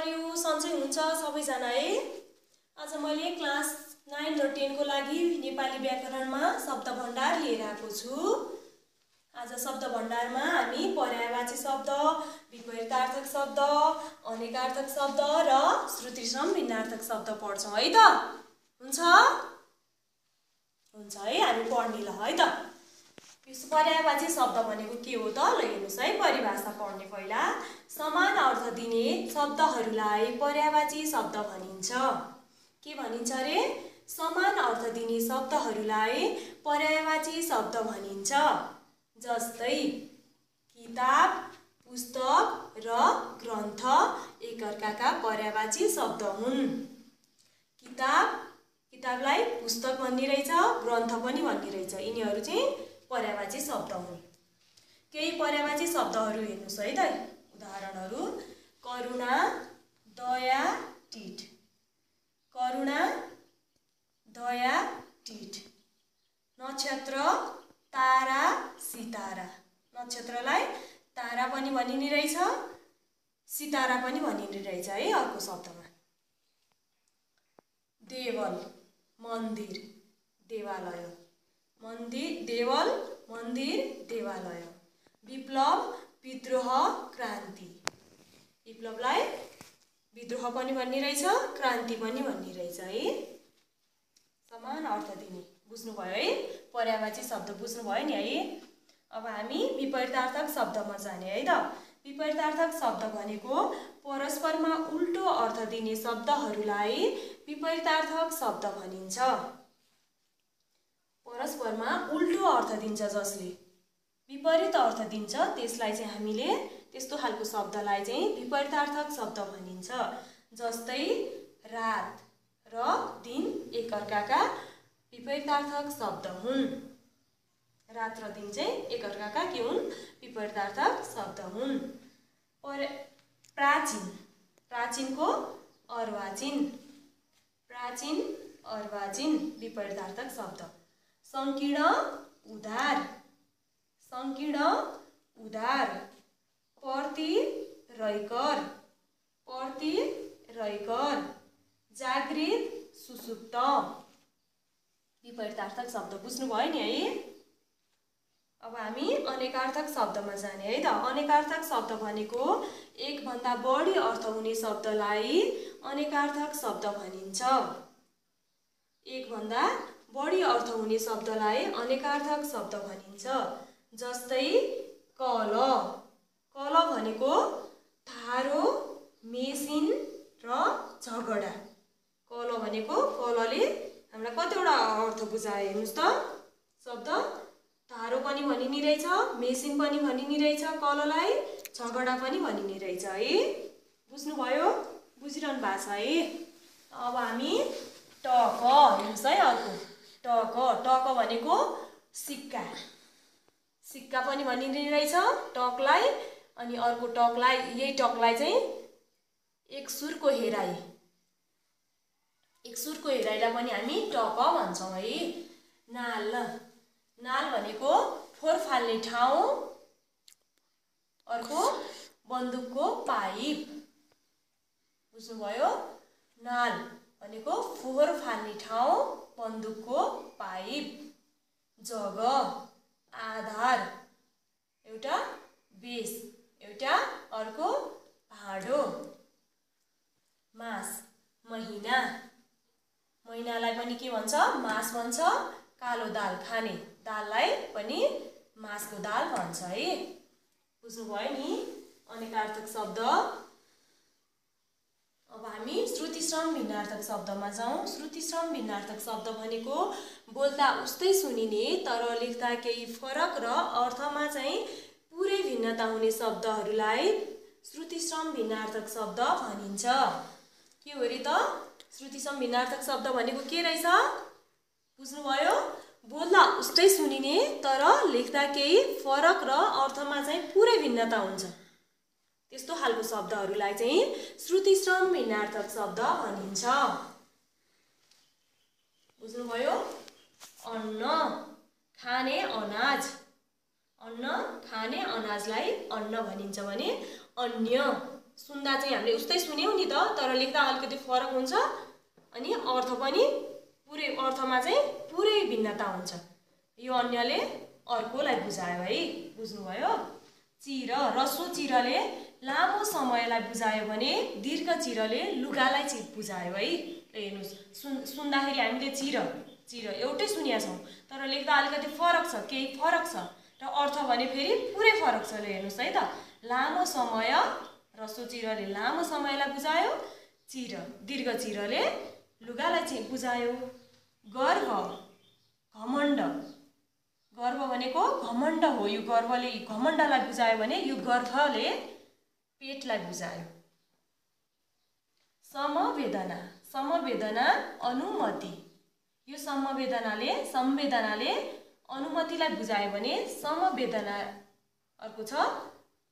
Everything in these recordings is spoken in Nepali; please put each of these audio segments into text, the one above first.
हरियो सन्चै हुन्छ सबैजना है? आज मैले क्लास नाइन र टेनको लागि नेपाली व्याकरणमा शब्द भण्डार लिएर आएको छु। आज शब्द भण्डारमा हामी पर्यायवाची शब्द विपरीतार्थक शब्द अनेकार्थक शब्द र श्रुतिश्रम भिन्नार्थक शब्द पढ्छौँ है त? हुन्छ? हुन्छ है? हामी पढ्ने ल है त? पर्यायवाची शब्द भनेको के हो त? ल हेर्नुहोस् है? परिभाषा पढ्ने पहिला। समान अर्थ दिने शब्दहरूलाई पर्यायवाची शब्द भनिन्छ। के भनिन्छ अरे समान अर्थ दिने शब्दहरूलाई पर्यायवाची शब्द भनिन्छ। जस्तै किताब पुस्तक र ग्रन्थ एकअर्काका पर्यायवाची शब्द हुन्। किताब किताबलाई पुस्तक भन्ने रहेछ ग्रन्थ पनि भन्ने रहेछ। यिनीहरू चाहिँ पर्यायवाची शब्द हुन्। केही पर्यायवाची शब्दहरू हेर्नुहोस् है त। उदाहरणहरू। करुणा दया टिट करुणा दया टिट नक्षत्र तारा सितारा। नक्षत्रलाई तारा पनि भनिने रहेछ सितारा पनि भनिने रहेछ है अर्को शब्दमा देवल मन्दिर देवालय। मन्दिर देवल मन्दिर देवालय। विप्लव विद्रोह क्रान्ति। विप्लवलाई विद्रोह पनि भन्ने रहेछ क्रान्ति पनि भन्ने रहेछ है? समान अर्थ दिने। बुझ्नुभयो है? पर्यावाची शब्द बुझ्नुभयो नि है? अब हामी विपरीतार्थक शब्दमा जाने है त? विपरीतार्थक शब्द भनेको परस्परमा उल्टो अर्थ दिने शब्दहरूलाई विपरीतार्थक शब्द भनिन्छ। परस्परमा उल्टो अर्थ दिन्छ जसले। विपरीत अर्थ दिन्छ। त्यसलाई चाहिँ हामीले त्यस्तो खालको शब्दलाई चाहिँ विपरीतार्थक शब्द भनिन्छ। जस्तै रात र दिन एकअर्काका विपरीतार्थक शब्द हुन्। रात र दिन चाहिँ एकअर्काका के हुन्? विपरीतार्थक शब्द हुन्। पर प्राचीन। प्राचीनको अर्वाचीन। प्राचीन अर्वाचीन विपरीतार्थक शब्द। सङ्कीर्ण उदार सङ्कीर्ण उदार पर्ति रैकर पर्ति रैकर जागृत सुसुप्त विपरीतार्थक शब्द बुझ्नुभयो नि है? अब हामी अनेकार्थक शब्दमा जाने है त। अनेकार्थक शब्द भनेको एकभन्दा बढी अर्थ हुने शब्दलाई अनेकार्थक शब्द भनिन्छ। एकभन्दा बढी अर्थ हुने शब्दलाई अनेकार्थक शब्द भनिन्छ। जस्तै कल। कल भनेको थारो मेसिन र झगडा। कल भनेको कलले हामीलाई कतिवटा अर्थ बुझायो हेर्नुहोस् त। शब्द थारो पनि भनिने रहेछ मेसिन पनि भनिने रहेछ कललाई झगडा पनि भनिने रहेछ है। बुझ्नुभयो? बुझिरहनु भएको छ है। अब हामी टक हेर्नुहोस् है अर्को। टक टक भनेको सिक्का। सिक्का पनि भनिने रहेछ टकलाई अनि अर्को टकलाई यही टकलाई चाहिँ एक सुरको हेराइ। एक सुरको हेराइलाई पनि हामी टक भन्छौँ है। नाल नाल भनेको फोहोर फाल्ने ठाउँ अर्को बन्दुकको पाइप। बुझ्नुभयो? नाल भनेको फोहोर फाल्ने ठाउँ बन्दुकको पाइप। जग आधार एउटा बेस एउटा अर्को भाँडो। मास महिना। महिनालाई पनि के भन्छ? मास भन्छ। कालो दाल खाने दाललाई पनि मासको दाल भन्छ है। बुझ्नुभयो नि? अनेकार्थक शब्द। अब हामी श्रुतिश्रम भिन्नार्थक शब्दमा जाउँ। श्रुतिश्रम भिन्नार्थक शब्द भनेको बोल्दा उस्तै सुनिने तर लेख्दा केही फरक र अर्थमा चाहिँ पुरै भिन्नता हुने शब्दहरूलाई श्रुतिश्रम भिन्नार्थक शब्द भनिन्छ। के हो अरे त? श्रुतिश्रम भिन्नार्थक शब्द भनेको के रहेछ? बुझ्नुभयो? बोल्दा उस्तै सुनिने तर लेख्दा केही फरक र अर्थमा चाहिँ पुरै भिन्नता हुन्छ। त्यस्तो खालको शब्दहरूलाई चाहिँ श्रुतिश्रम भिन्नार्थक शब्द भनिन्छ। बुझ्नुभयो? अन्न खाने अनाज। अन्न खाने अनाजलाई अन्न भनिन्छ भने अन्य सुन्दा चाहिँ हामीले उस्तै सुन्यौँ नि त तर लेख्दा अलिकति फरक हुन्छ। अनि अर्थ पनि पुरै अर्थमा चाहिँ पुरै भिन्नता हुन्छ। यो अन्यले अर्कोलाई बुझायो है बुझ्नुभयो? चिर रसो चिरले लामो समयलाई बुझायो भने दीर्घ चिरले लुगालाई चाहिँ बुझायो है। हेर्नुहोस् सुन् सुन्दाखेरि हामीले चिर चिर एउटै सुनिया छौँ तर लेख्दा अलिकति फरक छ केही फरक छ। र अर्थ भने फेरि पुरै फरक छ ल हेर्नुहोस् है त। लामो समय रसो चिरले लामो समयलाई बुझायो। चिर दीर्घ चिरले लुगालाई चाहिँ बुझायो। गर्व घमण्ड। गर्व भनेको घमण्ड हो यो गर्वले घमण्डलाई बुझायो भने यो गर्वले पेटलाई बुझायो। समवेदना समवेदना अनुमति। यो समवेदनाले संवेदनाले अनुमतिलाई बुझायो भने समवेदना अर्को छ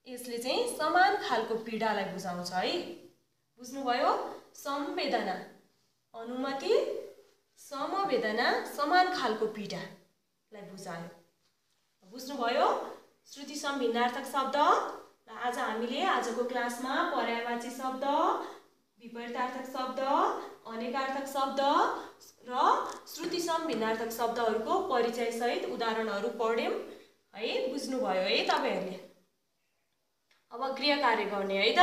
यसले चाहिँ समान खालको पीडालाई बुझाउँछ है। बुझ्नुभयो? संवेदना अनुमति समवेदना समान खालको पीडालाई बुझायो। बुझ्नुभयो? श्रुति सम्भिन्नार्थक शब्द र आज हामीले आजको क्लासमा पर्यावाची शब्द विपरीतार्थक शब्द अनेकार्थक शब्द र श्रुति सम्भिन्नार्थक शब्दहरूको परिचयसहित उदाहरणहरू पढ्यौँ। है बुझ्नुभयो है तपाईँहरूले? अब गृह कार्य गर्ने है त।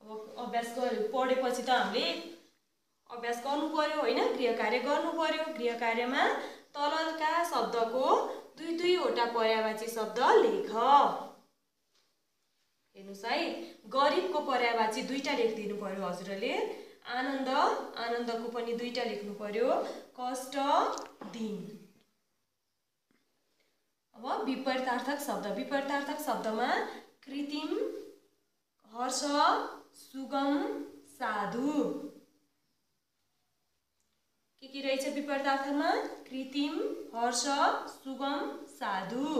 अब अभ्यास पढेपछि त हामीले अभ्यास गर्नु पर्यो होइन? गृह कार्य गर्नु पर्यो गृह कार्यमा तलका शब्दको दुई दुईवटा पर्यावाची शब्द लेख। हेर्नुहोस् है गरिबको पर्यावाची दुईवटा लेखिदिनु पर्यो हजुरहरूले। आनन्द आनन्दको पनि दुईवटा लेख्नु पर्यो कष्ट दिन। अब विपरीतार्थक शब्द। विपरीतार्थक शब्दमा कृत्रिम हर्ष सुगम साधु। के के रहेछ विपरीतार्थमा कृत्रिम हर्ष सुगम साधु।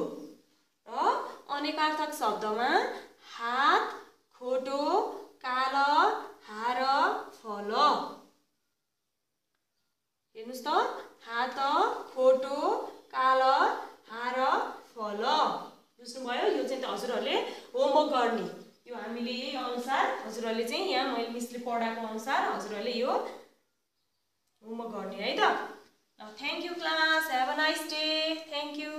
र अनेकार्थक शब्दमा हात खोटो काल हार फल। हेर्नुहोस् त हात खोटो काल हार फल। बुझ्नुभयो? यो चाहिँ त हजुरहरूले होमवर्क गर्ने। यो हामीले यही अनुसार हजुरहरूले चाहिँ यहाँ मैले मिसले पढाएको अनुसार हजुरहरूले यो होमवर्क गर्ने है त। Thank you class have a nice day thank you